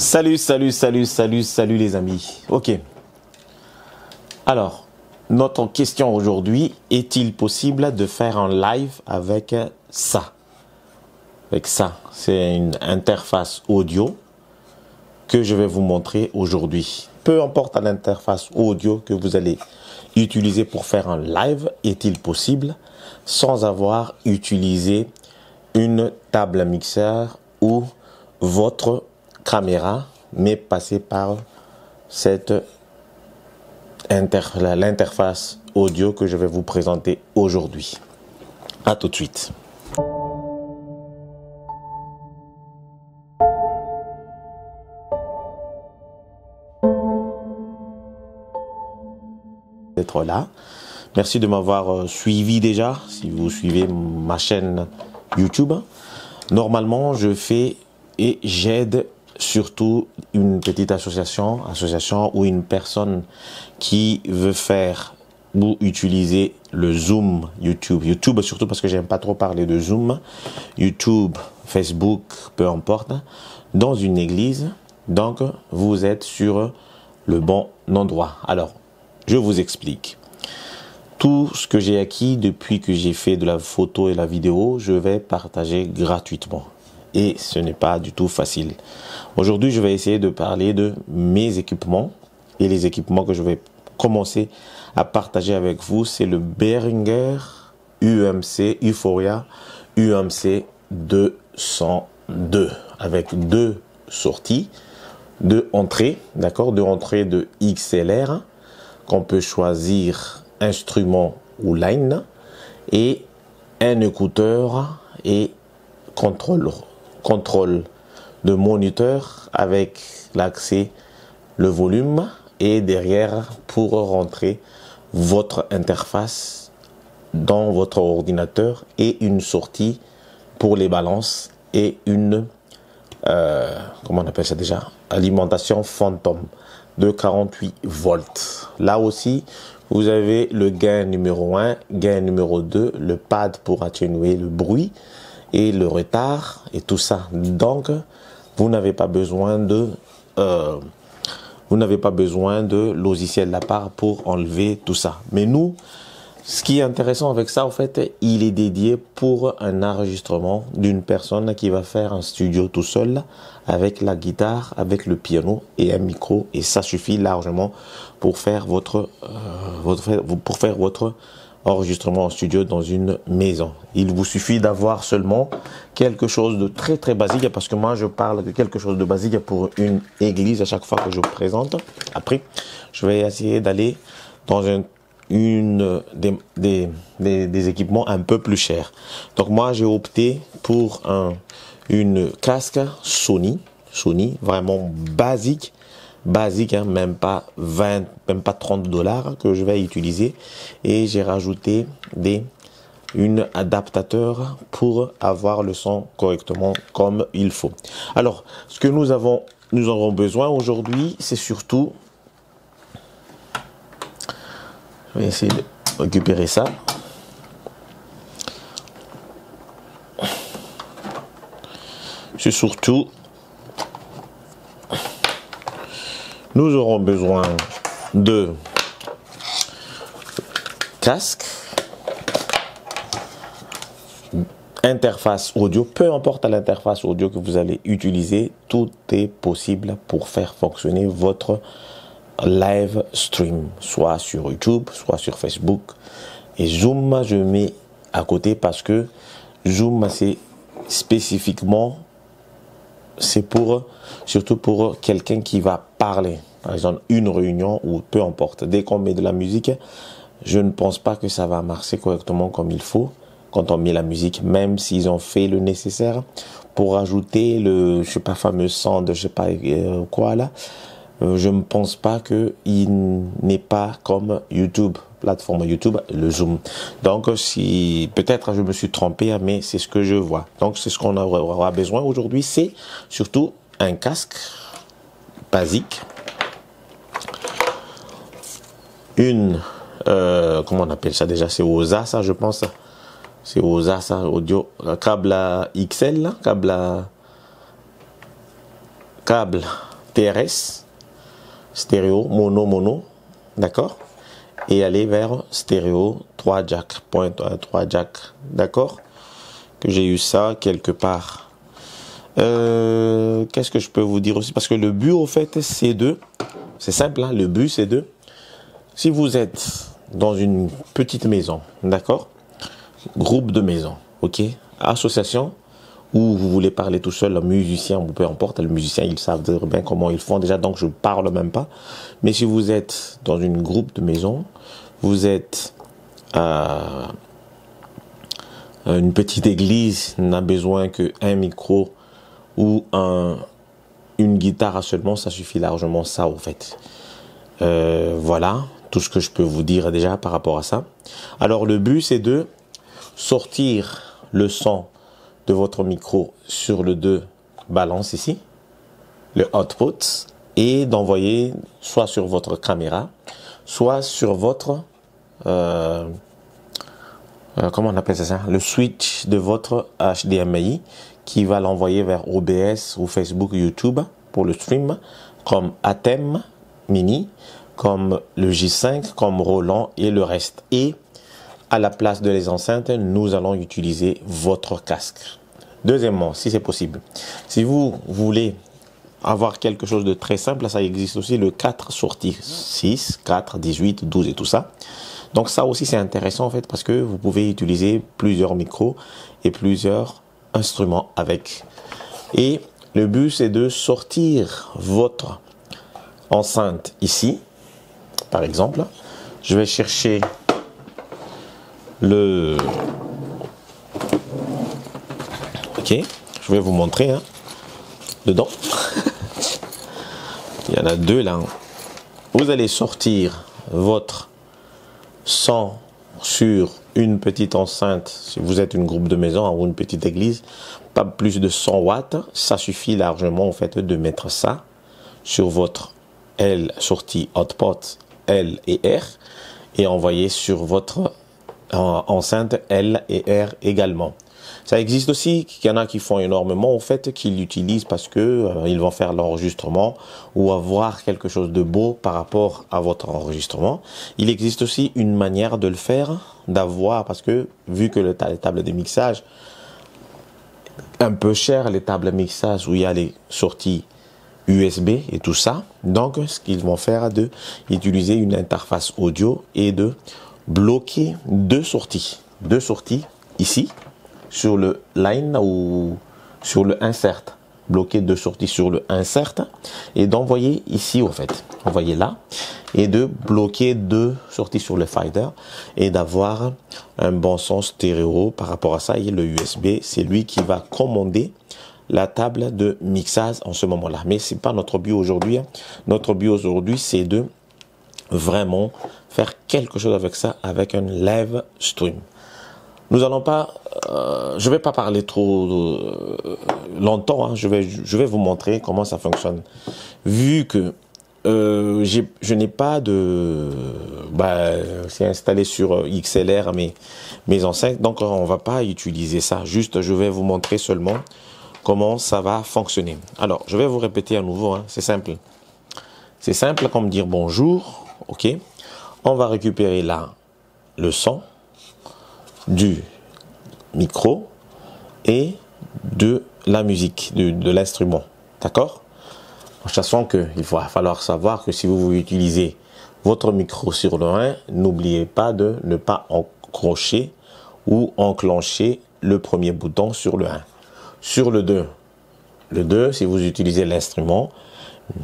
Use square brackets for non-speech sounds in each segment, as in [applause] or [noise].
Salut, salut, salut, salut, salut les amis. Ok. Alors, notre question aujourd'hui, est-il possible de faire un live avec ça? Avec ça, c'est une interface audio que je vais vous montrer aujourd'hui. Peu importe l'interface audio que vous allez utiliser pour faire un live, est-il possible sans avoir utilisé une table mixeur ou votre caméra, mais passer par cette l'interface audio que je vais vous présenter aujourd'hui. À tout de suite. d'être là. Merci de m'avoir euh, suivi déjà, si vous suivez ma chaîne YouTube. Normalement, je fais et j'aide surtout une petite association, association ou une personne qui veut faire ou utiliser le Zoom YouTube. YouTube surtout parce que j'aime pas trop parler de Zoom. YouTube, Facebook, peu importe, dans une église. Donc, vous êtes sur le bon endroit. Alors, je vous explique. Tout ce que j'ai acquis depuis que j'ai fait de la photo et la vidéo, je vais partager gratuitement et ce n'est pas du tout facile. Aujourd'hui, je vais essayer de parler de mes équipements et les équipements que je vais commencer à partager avec vous, c'est le Behringer UMC Euphoria UMC 202 avec deux sorties, deux entrées, d'accord, deux entrées de XLR qu'on peut choisir instrument ou line et un écouteur et contrôle contrôle de moniteur avec l'accès le volume et derrière pour rentrer votre interface dans votre ordinateur et une sortie pour les balances et une euh, comment on appelle ça déjà alimentation fantôme de 48 volts. Là aussi vous avez le gain numéro 1 gain numéro 2 le pad pour atténuer le bruit et le retard et tout ça. Donc, vous n'avez pas besoin de euh, vous n'avez pas besoin de logiciel à part pour enlever tout ça. Mais nous, ce qui est intéressant avec ça, en fait, il est dédié pour un enregistrement d'une personne qui va faire un studio tout seul avec la guitare, avec le piano et un micro. Et ça suffit largement pour faire votre, euh, votre pour faire votre enregistrement en studio dans une maison. Il vous suffit d'avoir seulement quelque chose de très très basique parce que moi je parle de quelque chose de basique pour une église à chaque fois que je présente. Après, je vais essayer d'aller dans un, une des, des, des, équipements un peu plus chers. Donc moi j'ai opté pour un une casque Sony, Sony vraiment basique basique, hein, même pas 20, même pas 30 dollars que je vais utiliser. Et j'ai rajouté des une adaptateur pour avoir le son correctement comme il faut. Alors, ce que nous avons, nous aurons besoin aujourd'hui, c'est surtout, je vais essayer de récupérer ça. C'est surtout nous aurons besoin de casque, interface audio, peu importe l'interface audio que vous allez utiliser, tout est possible pour faire fonctionner votre live stream, soit sur YouTube, soit sur Facebook. Et Zoom, je mets à côté parce que Zoom, c'est spécifiquement c'est pour, surtout pour quelqu'un qui va parler. Par exemple, une réunion ou peu importe. Dès qu'on met de la musique, je ne pense pas que ça va marcher correctement comme il faut quand on met la musique, même s'ils ont fait le nécessaire pour ajouter le, je sais pas, fameux son de je sais pas euh, quoi là. Euh, je ne pense pas que il n'est pas comme YouTube, plateforme YouTube, le Zoom. Donc, si peut-être je me suis trompé, mais c'est ce que je vois. Donc, c'est ce qu'on aura besoin aujourd'hui, c'est surtout un casque basique, une, euh, comment on appelle ça déjà, c'est OSA, je pense. C'est OSA, ça, audio, câble XL, câble TRS, stéréo, mono, mono, d'accord? Et aller vers stéréo 3 jack, point 3 jack, d'accord? Que j'ai eu ça quelque part. Euh, qu'est-ce que je peux vous dire aussi? Parce que le but, au fait, c'est de. C'est simple, hein, le but, c'est de. Si vous êtes dans une petite maison, d'accord? Groupe de maisons, ok? Association, ou vous voulez parler tout seul, le musicien peu importe, le musicien, ils savent bien comment ils font déjà, donc je parle même pas. Mais si vous êtes dans une groupe de maison, vous êtes à une petite église n'a besoin que un micro ou un, une guitare seulement, ça suffit largement ça au fait. Euh, voilà tout ce que je peux vous dire déjà par rapport à ça. Alors le but c'est de sortir le son de votre micro sur le 2 balance ici, le output, et d'envoyer soit sur votre caméra, soit sur votre euh, euh, comment on appelle ça, le switch de votre HDMI qui va l'envoyer vers OBS ou Facebook, YouTube pour le stream, comme Atem Mini, comme le J5, comme Roland et le reste. Et à la place de les enceintes, nous allons utiliser votre casque. Deuxièmement, si c'est possible, si vous voulez avoir quelque chose de très simple, ça existe aussi le 4 sorties 6, 4, 18, 12 et tout ça. Donc ça aussi c'est intéressant en fait parce que vous pouvez utiliser plusieurs micros et plusieurs instruments avec. Et le but c'est de sortir votre enceinte ici. Par exemple, je vais chercher le Ok, je vais vous montrer hein, dedans. [laughs] Il y en a deux là. Vous allez sortir votre son sur une petite enceinte, si vous êtes une groupe de maison ou une petite église, pas plus de 100 watts, ça suffit largement en fait de mettre ça sur votre L sortie hotpot L et R et envoyer sur votre enceinte L et R également. Ça existe aussi qu'il y en a qui font énormément, au fait, qui l'utilisent parce que euh, ils vont faire l'enregistrement ou avoir quelque chose de beau par rapport à votre enregistrement. Il existe aussi une manière de le faire, d'avoir, parce que vu que le, les tables de mixage, un peu cher, les tables de mixage où il y a les sorties USB et tout ça. Donc, ce qu'ils vont faire, de utiliser une interface audio et de bloquer deux sorties. Deux sorties ici sur le line ou sur le insert, bloquer deux sorties sur le insert et d'envoyer ici au fait, envoyer là et de bloquer deux sorties sur le fader et d'avoir un bon son stéréo par rapport à ça et le USB, c'est lui qui va commander la table de mixage en ce moment-là. Mais c'est pas notre but aujourd'hui. Hein. Notre but aujourd'hui, c'est de vraiment faire quelque chose avec ça, avec un live stream. Nous allons pas, euh, je vais pas parler trop euh, longtemps. Hein. je vais, vous montrer comment ça fonctionne. Vu que euh, je n'ai pas de, bah, c'est installé sur XLR mes mes enceintes, donc on va pas utiliser ça. Juste, je vais vous montrer seulement comment ça va fonctionner. Alors, je vais vous répéter à nouveau. Hein. c'est simple. C'est simple comme dire bonjour. Ok. On va récupérer là le son du micro et de la musique, de, l'instrument. D'accord sachant qu'il va falloir savoir que si vous utilisez votre micro sur le 1, n'oubliez pas de ne pas encrocher ou enclencher le premier bouton sur le 1. Sur le 2, le 2, si vous utilisez l'instrument,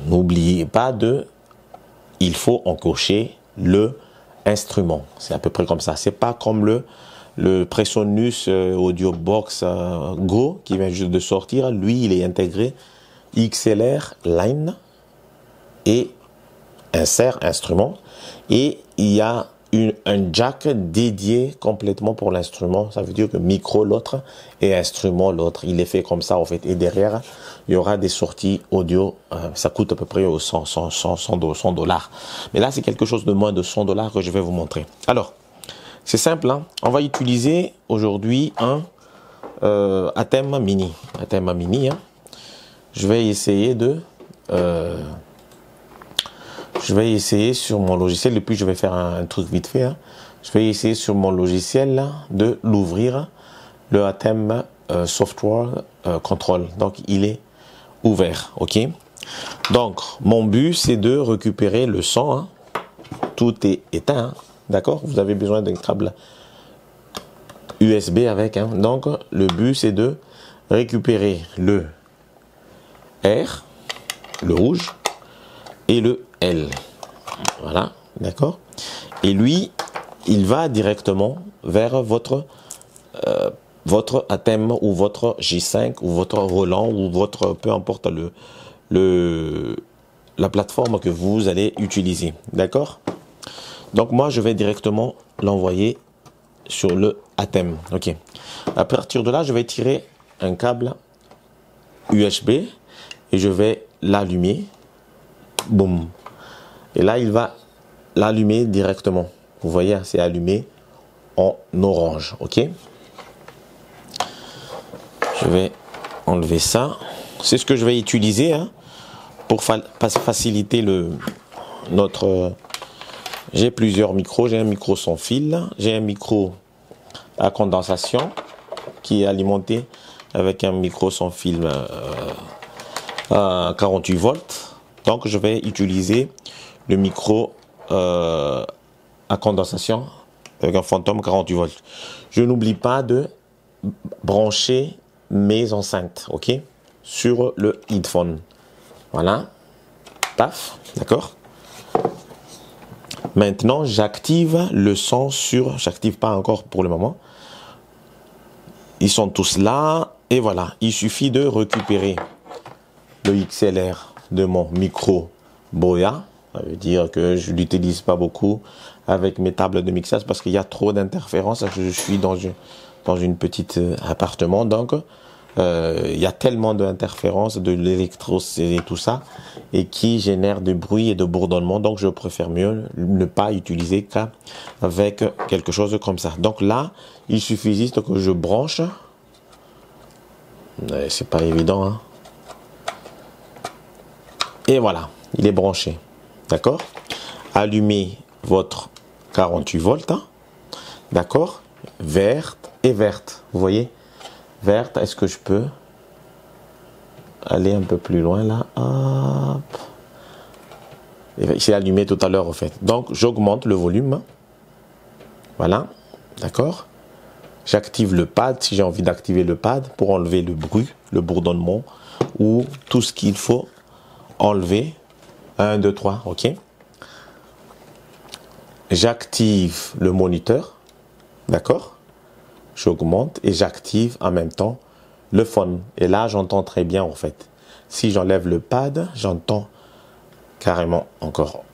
n'oubliez pas de, il faut encocher le instrument. C'est à peu près comme ça. C'est pas comme le le Presonus euh, Audio Box euh, Go qui vient juste de sortir. Lui, il est intégré XLR Line et insert instrument. Et il y a un jack dédié complètement pour l'instrument. Ça veut dire que micro l'autre et instrument l'autre. Il est fait comme ça en fait. Et derrière, il y aura des sorties audio. Euh, ça coûte à peu près 100, 100, 100, 100 dollars. Mais là, c'est quelque chose de moins de 100 dollars que je vais vous montrer. Alors, c'est simple, hein. on va utiliser aujourd'hui un euh, Atem Mini. Atem Mini, hein. je vais essayer de euh, je vais essayer sur mon logiciel, et puis je vais faire un, truc vite fait. Hein. Je vais essayer sur mon logiciel de l'ouvrir, le ATEM euh, Software euh, Control. Donc il est ouvert, ok? Donc mon but c'est de récupérer le son. Hein. Tout est éteint, hein. d'accord? Vous avez besoin d'un câble USB avec. Donc le but c'est de récupérer le R, le rouge, et le L. Voilà, d'accord Et lui, il va directement vers votre, euh, votre ATEM ou votre J5 ou votre Roland ou votre, peu importe le, le, la plateforme que vous allez utiliser. D'accord? Donc moi, je vais directement l'envoyer sur le ATEM. Ok. À partir de là, je vais tirer un câble USB et je vais l'allumer. Boum. Et là, il va l'allumer directement. Vous voyez, c'est allumé en orange. OK Je vais enlever ça. C'est ce que je vais utiliser hein, pour faciliter le notre... J'ai plusieurs micros. J'ai un micro sans fil. J'ai un micro à condensation qui est alimenté avec un micro sans fil euh, à 48 volts. Donc je vais utiliser le micro euh, à condensation avec un fantôme 48 volts. Je n'oublie pas de brancher mes enceintes, ok, sur le headphone. Voilà. Paf, d'accord? Maintenant, j'active le son sur, j'active pas encore pour le moment. Ils sont tous là et voilà. Il suffit de récupérer le XLR de mon micro Boya ça veut dire que je l'utilise pas beaucoup avec mes tables de mixage parce qu'il y a trop d'interférences. Je suis dans une, dans une petite euh, appartement, donc euh, il y a tellement d'interférences, de l'électro et tout ça, et qui génère du bruit et de bourdonnement. Donc je préfère mieux ne pas utiliser qu'avec quelque chose comme ça. Donc là, il suffit juste que je branche. C'est pas évident, hein. Et voilà, il est branché. D'accord Allumez votre 48 volts. Hein. D'accord Verte et verte. Vous voyez Verte, est-ce que je peux aller un peu plus loin là Hop. J'ai allumé tout à l'heure au fait. Donc j'augmente le volume. Voilà. D'accord J'active le pad si j'ai envie d'activer le pad pour enlever le bruit, le bourdonnement ou tout ce qu'il faut enlever 1, 2, 3, ok. J'active le moniteur, d'accord J'augmente et j'active en même temps le phone. Et là, j'entends très bien en fait. Si j'enlève le pad, j'entends carrément encore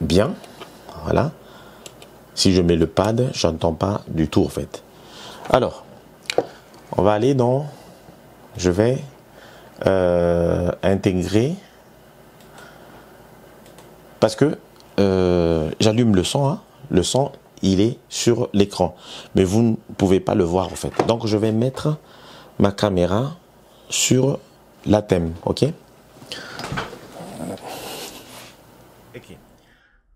bien. Voilà. Si je mets le pad, j'entends pas du tout en fait. Alors, on va aller dans. Je vais euh, intégrer parce que euh, j'allume le son, hein. le son il est sur l'écran, mais vous ne pouvez pas le voir en fait. Donc je vais mettre ma caméra sur la thème, ok? Ok,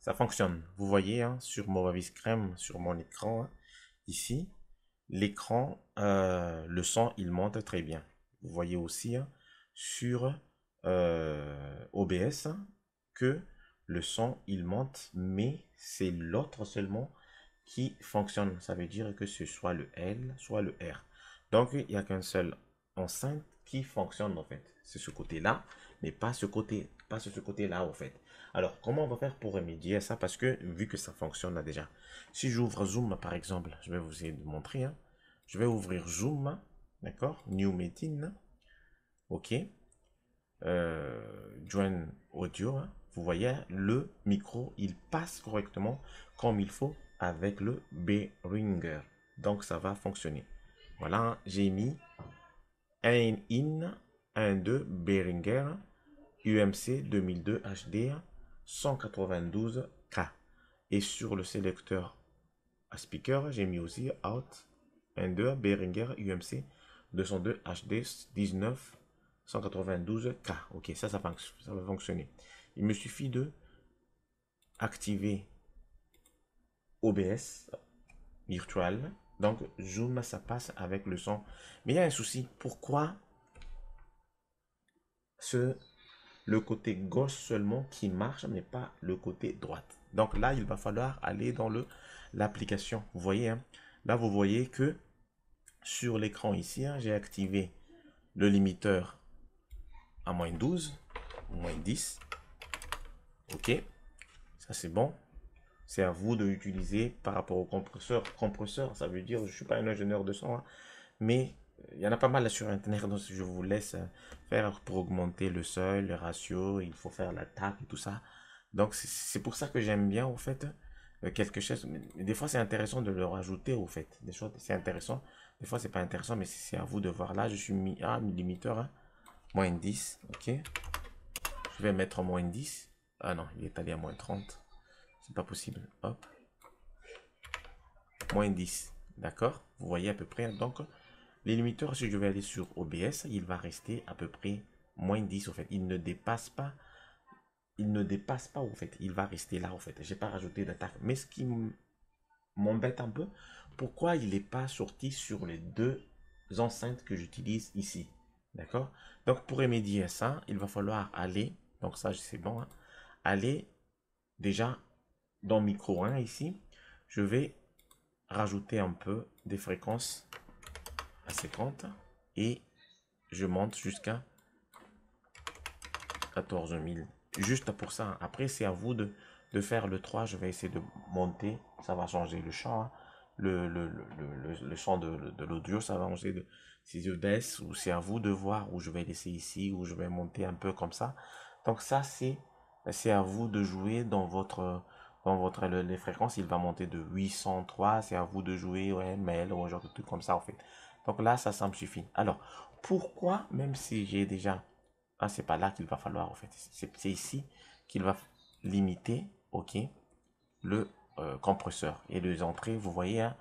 ça fonctionne. Vous voyez hein, sur mon Crème, sur mon écran, hein, ici, l'écran, euh, le son il monte très bien. Vous voyez aussi sur euh, OBS que le son, il monte, mais c'est l'autre seulement qui fonctionne. Ça veut dire que ce soit le L, soit le R. Donc, il n'y a qu'un seul enceinte qui fonctionne, en fait. C'est ce côté-là, mais pas ce côté, pas ce côté-là, en fait. Alors, comment on va faire pour remédier à ça? Parce que, vu que ça fonctionne là déjà. Si j'ouvre Zoom, par exemple, je vais vous essayer de montrer. Hein. Je vais ouvrir Zoom, d'accord? New Meeting. OK? Euh, join Audio. Hein vous voyez, le micro, il passe correctement comme il faut avec le Behringer. Donc, ça va fonctionner. Voilà, j'ai mis un in, un 2 Behringer UMC 2002 HD 192K. Et sur le sélecteur à speaker, j'ai mis aussi out un 2 Behringer UMC 202 HD 19 192K. Ok, ça, ça va, ça va fonctionner. Il me suffit de activer OBS virtual. Donc, zoom, ça passe avec le son. Mais il y a un souci. Pourquoi ce, le côté gauche seulement qui marche, mais pas le côté droite? Donc là, il va falloir aller dans l'application. Vous voyez, hein? là, vous voyez que sur l'écran ici, hein, j'ai activé le limiteur à moins 12, moins 10. OK. Ça, c'est bon. C'est à vous de l'utiliser par rapport au compresseur. Compresseur, ça veut dire, je ne suis pas un ingénieur de son, hein, mais euh, il y en a pas mal sur Internet, donc je vous laisse euh, faire pour augmenter le seuil, le ratio, il faut faire la table et tout ça. Donc, c'est pour ça que j'aime bien, au fait, euh, quelque chose. des fois, c'est intéressant de le rajouter, au fait. Des choses, c'est intéressant. Des fois, c'est pas intéressant, mais c'est à vous de voir. Là, je suis mis à limiteur, hein. moins 10, ok. Je vais mettre moins 10. Ah non, il est allé à moins 30. C'est pas possible. Hop. Moins 10. D'accord Vous voyez à peu près. Donc, les limiteurs, si je vais aller sur OBS, il va rester à peu près moins 10 au fait. Il ne dépasse pas. Il ne dépasse pas au fait. Il va rester là au fait. J'ai pas rajouté d'attaque. Mais ce qui m'embête un peu, pourquoi il n'est pas sorti sur les deux enceintes que j'utilise ici? D'accord Donc, pour remédier à ça, il va falloir aller. Donc, ça, c'est bon. Hein, aller déjà dans micro 1 ici, je vais rajouter un peu des fréquences à 50 et je monte jusqu'à 14 000. Juste pour ça. Après, c'est à vous de, faire le 3. Je vais essayer de monter. Ça va changer le champ. Hein. Le, le, champ de, de l'audio, ça va changer de si je baisse ou c'est à vous de voir où je vais laisser ici ou je vais monter un peu comme ça. Donc ça, c'est c'est à vous de jouer dans votre dans votre les fréquences. Il va monter de 803 c'est à vous de jouer ouais mail ou un genre de truc comme ça en fait. Donc là ça, ça me suffit. Alors pourquoi même si j'ai déjà ah c'est pas là qu'il va falloir en fait. C'est ici qu'il va limiter ok le euh, compresseur et les entrées vous voyez hein,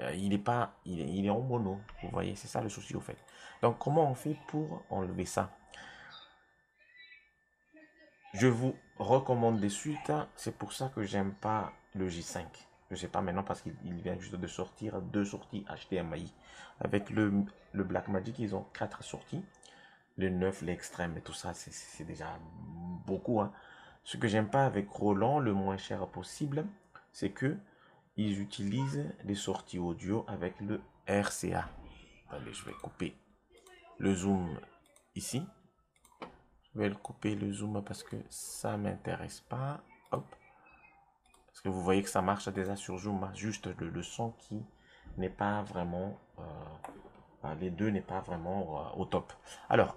euh, il est pas il est, il est en mono vous voyez. C'est ça le souci au fait. Donc comment on fait pour enlever ça? Je vous recommande des suites. C'est pour ça que j'aime pas le J5. Je sais pas maintenant parce qu'il vient juste de sortir deux sorties HDMI. Avec le, le Blackmagic, ils ont quatre sorties. Le 9, l'extrême et tout ça, c'est déjà beaucoup. Hein. Ce que j'aime pas avec Roland, le moins cher possible, c'est que ils utilisent les sorties audio avec le RCA. Allez, je vais couper le zoom ici. Je vais le couper le zoom parce que ça m'intéresse pas. Hop. Parce que vous voyez que ça marche déjà sur zoom. Hein. Juste le, son qui n'est pas vraiment... Euh, les deux n'est pas vraiment euh, au top. Alors,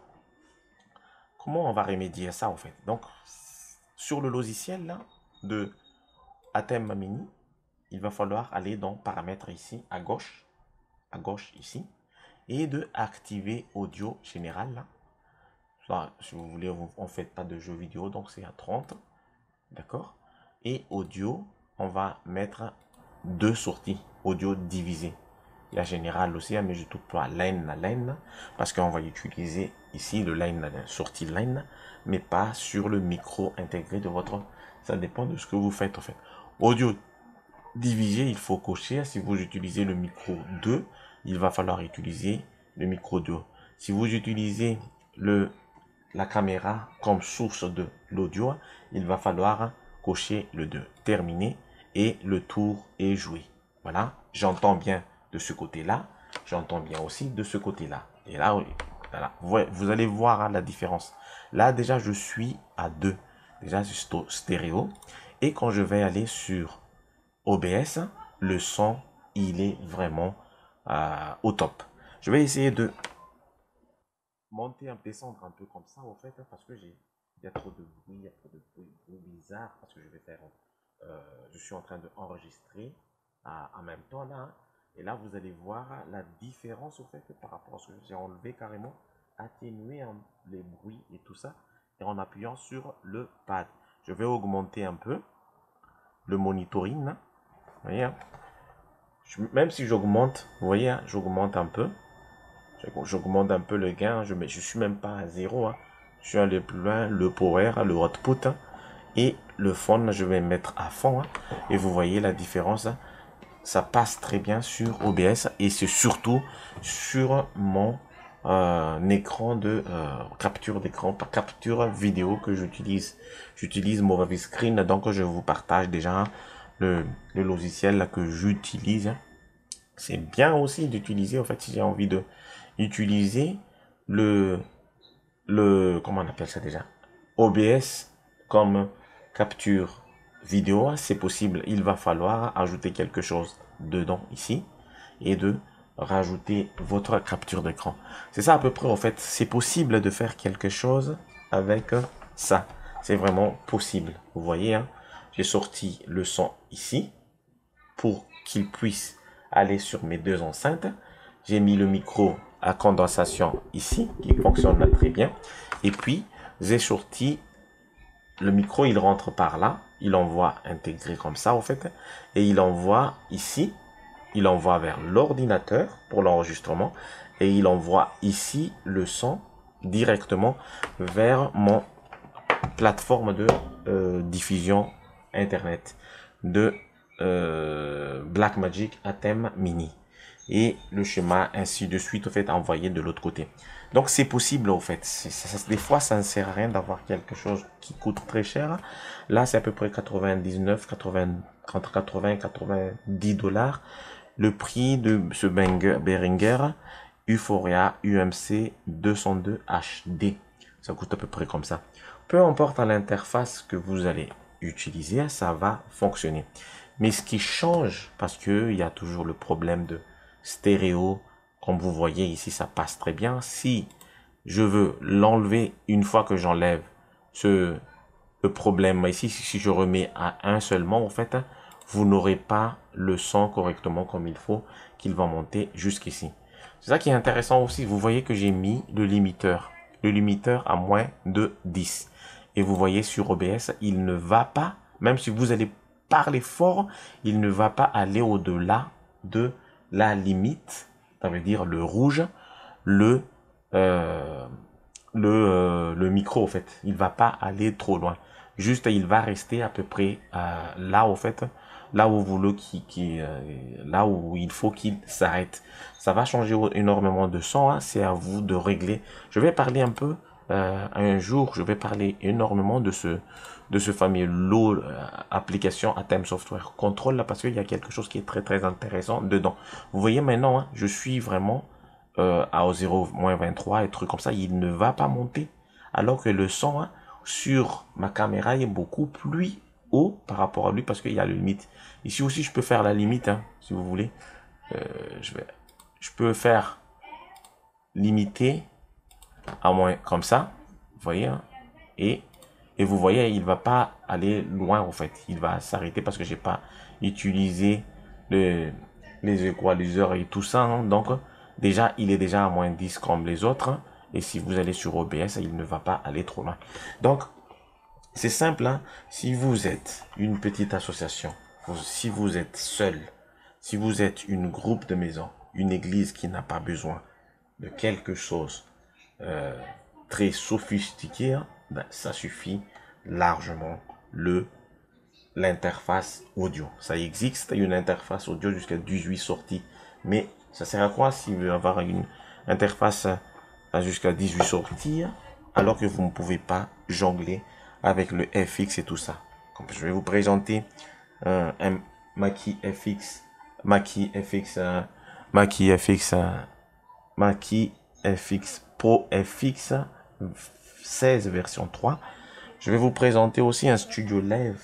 comment on va remédier à ça en fait? Donc, sur le logiciel là, de Atem Mini, il va falloir aller dans paramètres ici à gauche, à gauche ici, et de activer audio général là si vous voulez, on ne fait pas de jeux vidéo, donc c'est à 30. D'accord? Et audio, on va mettre deux sorties audio divisées. La générale aussi, hein, mais je touche pas line à line parce qu'on va utiliser ici le line, la sortie line, mais pas sur le micro intégré de votre. Ça dépend de ce que vous faites en fait. Audio divisé, il faut cocher. Si vous utilisez le micro 2, il va falloir utiliser le micro 2. Si vous utilisez le la caméra comme source de l'audio, il va falloir cocher le 2. Terminé et le tour est joué. Voilà, j'entends bien de ce côté-là, j'entends bien aussi de ce côté-là. Et là, voilà, vous, allez voir hein, la différence. Là, déjà, je suis à 2. Déjà, c'est stéréo. Et quand je vais aller sur OBS, le son, il est vraiment euh, au top. Je vais essayer de monter, descendre un peu comme ça, en fait, hein, parce que j'ai, il y a trop de bruit, il y a trop de bruit, bizarre, parce que je vais faire, euh, je suis en train d'enregistrer en même temps là, hein. et là vous allez voir la différence au fait par rapport à ce que j'ai enlevé carrément, atténuer les bruits et tout ça, et en appuyant sur le pad. Je vais augmenter un peu le monitoring, voyez, hein. même si j'augmente, vous voyez, j'augmente un peu, J'augmente un peu le gain. Je ne je suis même pas à zéro. Hein. Je suis allé plus loin. Le power, le output. Hein. Et le fond, je vais mettre à fond. Hein. Et vous voyez la différence. Ça passe très bien sur OBS. Et c'est surtout sur mon euh, écran de euh, capture d'écran, capture vidéo que j'utilise. J'utilise Movavi Screen. Donc, je vous partage déjà le, le logiciel que j'utilise. C'est bien aussi d'utiliser, en fait, si j'ai envie de utiliser le, le, comment on appelle ça déjà? OBS comme capture vidéo, c'est possible. Il va falloir ajouter quelque chose dedans ici et de rajouter votre capture d'écran. C'est ça à peu près en fait. C'est possible de faire quelque chose avec ça. C'est vraiment possible. Vous voyez, hein? j'ai sorti le son ici pour qu'il puisse aller sur mes deux enceintes. J'ai mis le micro condensation ici qui fonctionne très bien. Et puis, j'ai sorti le micro, il rentre par là. Il envoie intégré comme ça, en fait. Et il envoie ici. Il envoie vers l'ordinateur pour l'enregistrement. Et il envoie ici le son directement vers mon plateforme de euh, diffusion internet de euh, Blackmagic Atem Mini et le schéma ainsi de suite au fait envoyé de l'autre côté. Donc c'est possible au fait. des fois ça ne sert à rien d'avoir quelque chose qui coûte très cher. Là c'est à peu près 99, 80, entre 80 et 90 dollars. Le prix de ce Behringer Euphoria UMC 202 HD. Ça coûte à peu près comme ça. Peu importe l'interface que vous allez utiliser, ça va fonctionner. Mais ce qui change, parce que il y a toujours le problème de stéréo. Comme vous voyez ici, ça passe très bien. Si je veux l'enlever une fois que j'enlève ce problème ici, si je remets à un seulement, en fait, vous n'aurez pas le son correctement comme il faut, qu'il va monter jusqu'ici. C'est ça qui est intéressant aussi. Vous voyez que j'ai mis le limiteur. Le limiteur à moins de 10. Et vous voyez sur OBS, il ne va pas, même si vous allez parler fort, il ne va pas aller au-delà de la limite, ça veut dire le rouge, le, euh, le, euh, le micro, au fait. Il va pas aller trop loin. Juste, il va rester à peu près euh, là, au fait, là où vous le là où il faut qu'il s'arrête. Ça va changer énormément de son. Hein. C'est à vous de régler. Je vais parler un peu un jour. Je vais parler énormément de ce de ce fameux lot euh, application Atem Software Control là parce qu'il y a quelque chose qui est très très intéressant dedans. Vous voyez maintenant, hein, je suis vraiment euh, à 0-23 et trucs comme ça, il ne va pas monter alors que le son hein, sur ma caméra est beaucoup plus haut par rapport à lui parce qu'il y a le limite. Ici aussi je peux faire la limite hein, si vous voulez. Euh, je je peux faire limiter à moins comme ça, vous voyez, et et vous voyez, il va pas aller loin en fait. Il va s'arrêter parce que j'ai pas utilisé le, les équaliseurs et tout ça. Hein. Donc déjà, il est déjà à moins 10 comme les autres. Hein. Et si vous allez sur OBS, il ne va pas aller trop loin. Donc, c'est simple. Hein. Si vous êtes une petite association, si vous êtes seul, si vous êtes une groupe de maisons, une église qui n'a pas besoin de quelque chose euh, très sophistiqué, ben, ça suffit largement le l'interface audio. Ça existe une interface audio jusqu'à 18 sorties. Mais ça sert à quoi si vous avoir une interface jusqu'à 18 sorties alors que vous ne pouvez pas jongler avec le FX et tout ça? Donc, je vais vous présenter un Mackie FX, Mackie FX, Mackie FX, Mackie FX Pro FX 16 version 3. Je vais vous présenter aussi un Studio Live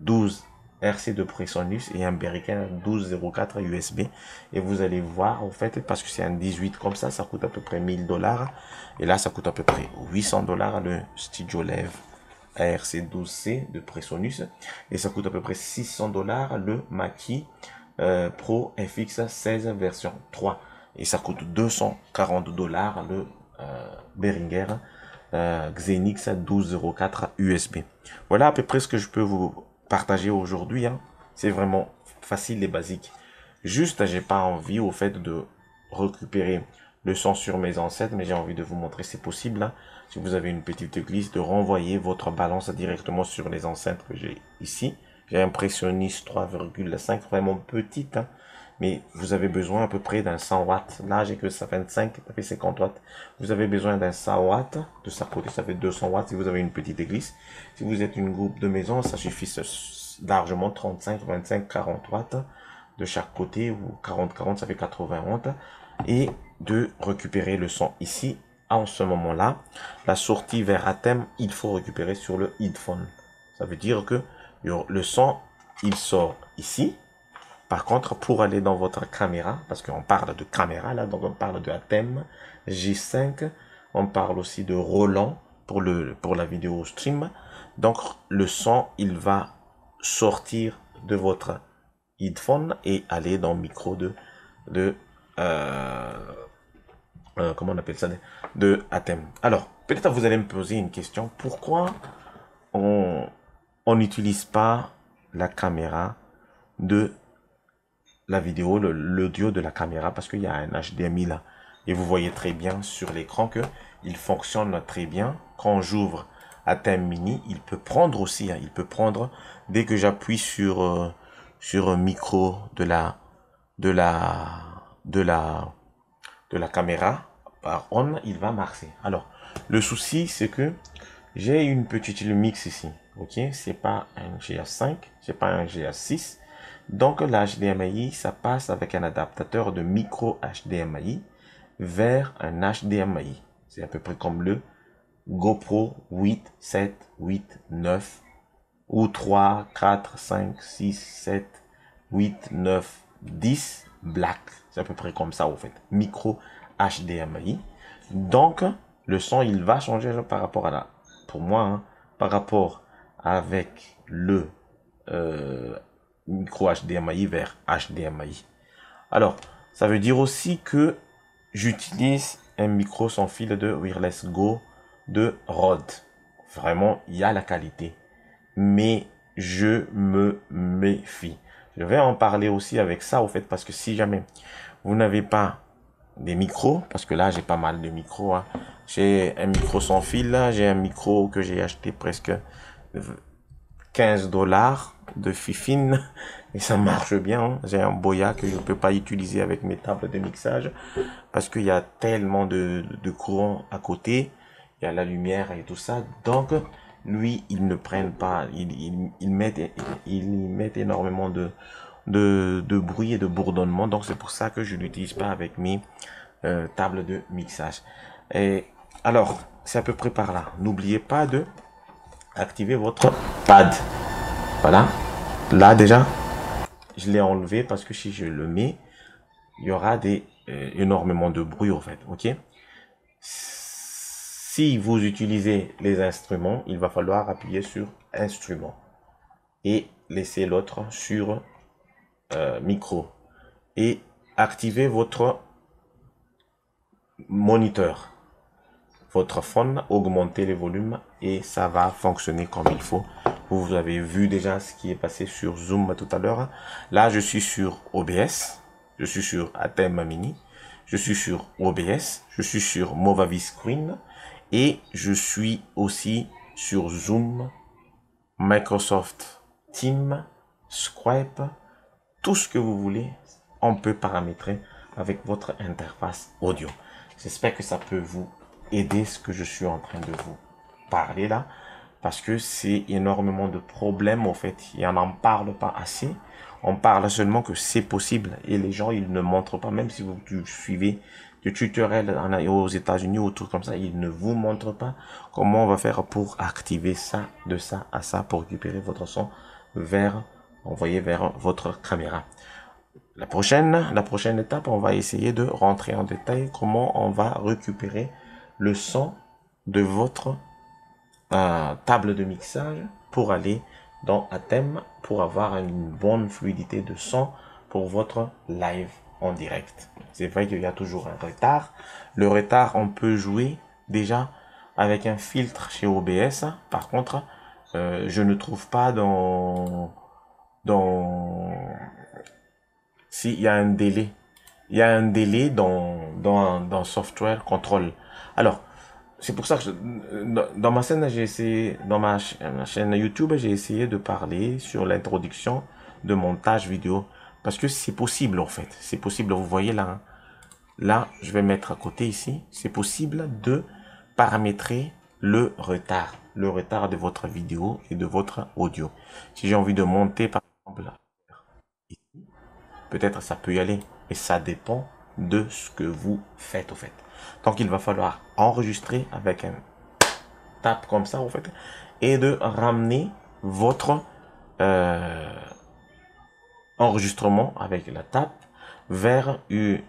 12 RC de Presonus et un Behringer 1204 USB. Et vous allez voir, en fait, parce que c'est un 18 comme ça, ça coûte à peu près 1000 dollars. Et là, ça coûte à peu près 800 dollars le Studio Live ARC 12C de Presonus. Et ça coûte à peu près 600 dollars le Mackie euh, Pro FX 16 version 3. Et ça coûte 240 dollars le euh, Behringer euh, Xenix 1204 USB. Voilà à peu près ce que je peux vous partager aujourd'hui. Hein. C'est vraiment facile et basique. Juste, j'ai pas envie au fait de récupérer le son sur mes ancêtres, mais j'ai envie de vous montrer c'est possible. Hein. Si vous avez une petite glisse, de renvoyer votre balance directement sur les enceintes que j'ai ici. J'ai un pressionniste 3,5, vraiment petite, hein. Mais vous avez besoin à peu près d'un 100 watts. Là, j'ai que ça fait 25, ça fait 50 watts. Vous avez besoin d'un 100 watts. De sa côté, ça fait 200 watts si vous avez une petite église. Si vous êtes une groupe de maison, ça suffit largement 35, 25, 40 watts de chaque côté ou 40, 40, ça fait 80 watts. Et de récupérer le son ici. En ce moment-là, la sortie vers Athème, il faut récupérer sur le headphone. Ça veut dire que le son, il sort ici. Par contre, pour aller dans votre caméra, parce qu'on parle de caméra là, donc on parle de Athème J5, on parle aussi de Roland pour, la vidéo stream. Donc, le son, il va sortir de votre headphone et aller dans le micro de, de euh, euh, comment on appelle ça, de Athème. Alors, peut-être vous allez me poser une question. Pourquoi on n'utilise pas la caméra de la vidéo, l'audio de la caméra, parce qu'il y a un HDMI là. Et vous voyez très bien sur l'écran que il fonctionne très bien. Quand j'ouvre Athème Mini, il peut prendre aussi, hein, il peut prendre dès que j'appuie sur euh, sur un micro de la de la de la de la caméra par on, il va marcher. Alors, le souci, c'est que j'ai une petite mix ici. Ok, c'est pas un GA5, c'est pas un GA6. Donc, l'HDMI, ça passe avec un adaptateur de micro HDMI vers un HDMI. C'est à peu près comme le GoPro 8, 7, 8, 9 ou 3, 4, 5, 6, 7, 8, 9, 10 black. C'est à peu près comme ça, au fait. Micro HDMI. Donc, le son, il va changer par rapport à la... Pour moi, hein, par rapport avec le euh, micro HDMI vers HDMI. Alors, ça veut dire aussi que j'utilise un micro sans fil de Wireless Go de Rode. Vraiment, il y a la qualité. Mais je me méfie. Je vais en parler aussi avec ça, au fait, parce que si jamais vous n'avez pas des micros, parce que là, j'ai pas mal de micros. Hein. J'ai un micro sans fil, j'ai un micro que j'ai acheté presque 15 dollars de Fifine, et ça marche bien. Hein. J'ai un Boya que je ne peux pas utiliser avec mes tables de mixage, parce qu'il y a tellement de, de courant à côté, il y a la lumière et tout ça. Donc, lui, il ne prennent pas, il, il, il met, il met énormément de bruit et de bourdonnement. Donc, c'est pour ça que je l'utilise pas avec mes euh, tables de mixage. Et alors, c'est à peu près par là. N'oubliez pas de activer votre pad. Voilà. Là, déjà, je l'ai enlevé parce que si je le mets, il y aura des euh, énormément de bruit, en fait. OK? Si vous utilisez les instruments, il va falloir appuyer sur instrument et laisser l'autre sur euh, micro et activer votre moniteur, votre phone, augmenter les volumes et ça va fonctionner comme il faut. Vous avez vu déjà ce qui est passé sur Zoom tout à l'heure. Là, je suis sur OBS, je suis sur Atem Mini, je suis sur OBS, je suis sur Movavi Screen, et je suis aussi sur Zoom, Microsoft Teams, Skype, tout ce que vous voulez, on peut paramétrer avec votre interface audio. J'espère que ça peut vous aider ce que je suis en train de vous parler là, parce que c'est énormément de problèmes au fait. Il n'en parle pas assez. On parle seulement que c'est possible et les gens ils ne montrent pas, même si vous suivez de tutoriel aux États-Unis ou tout comme ça, il ne vous montre pas comment on va faire pour activer ça, de ça à ça, pour récupérer votre son vers, envoyer vers votre caméra. La prochaine, la prochaine étape, on va essayer de rentrer en détail comment on va récupérer le son de votre euh, table de mixage pour aller dans Athème pour avoir une bonne fluidité de son pour votre live en direct. C'est vrai qu'il y a toujours un retard. Le retard, on peut jouer déjà avec un filtre chez OBS. Par contre, euh, je ne trouve pas dans dans s'il y a un délai. Il y a un délai dans dans, dans Software Control. Alors, c'est pour ça que dans ma scène, j'ai essayé, dans ma, chaîne YouTube, j'ai essayé de parler sur l'introduction de montage vidéo. Parce que c'est possible, en fait. C'est possible, vous voyez là. Hein. Là, je vais mettre à côté ici. C'est possible de paramétrer le retard. Le retard de votre vidéo et de votre audio. Si j'ai envie de monter, par exemple, peut-être ça peut y aller. Et ça dépend de ce que vous faites, au fait. Donc, il va falloir enregistrer avec un tap comme ça, en fait, et de ramener votre euh, enregistrement avec la tap vers une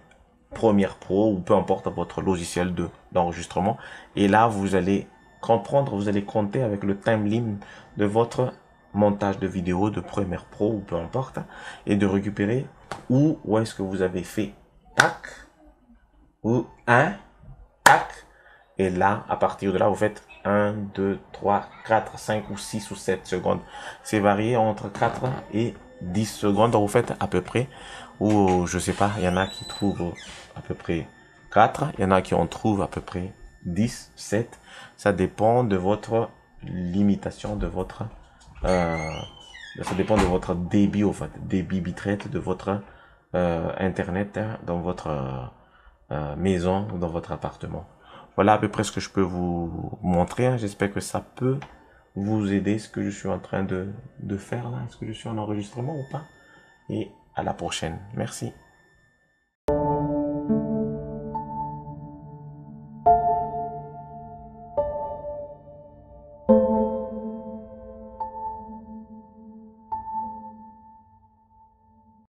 Premiere Pro ou peu importe votre logiciel de d'enregistrement. Et là, vous allez comprendre, vous allez compter avec le timeline de votre montage de vidéo de Premiere Pro ou peu importe et de récupérer où, où est-ce que vous avez fait tac ou un tac. Et là à partir de là vous faites 1 2 3 4 5 ou 6 ou 7 secondes. C'est varié entre 4 et 10 secondes. Vous faites à peu près ou je sais pas il y en a qui trouvent à peu près 4 il y en a qui en trouvent à peu près 10 7 ça dépend de votre limitation de votre euh, ça dépend de votre débit au fait débit bitrate de votre euh, internet hein, dans votre euh, maison ou dans votre appartement. Voilà à peu près ce que je peux vous montrer. Hein. J'espère que ça peut vous aider ce que je suis en train de, de faire là. Est-ce que je suis en enregistrement ou pas Et à la prochaine. Merci.